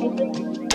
Música